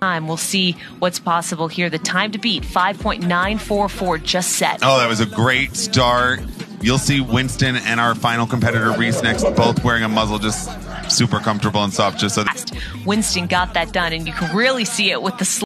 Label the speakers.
Speaker 1: time. We'll see what's possible here. The time to beat 5.944 just set.
Speaker 2: Oh, that was a great start. You'll see Winston and our final competitor Reese next, both wearing a muzzle, just super comfortable and soft. Just so.
Speaker 1: Winston got that done, and you can really see it with the.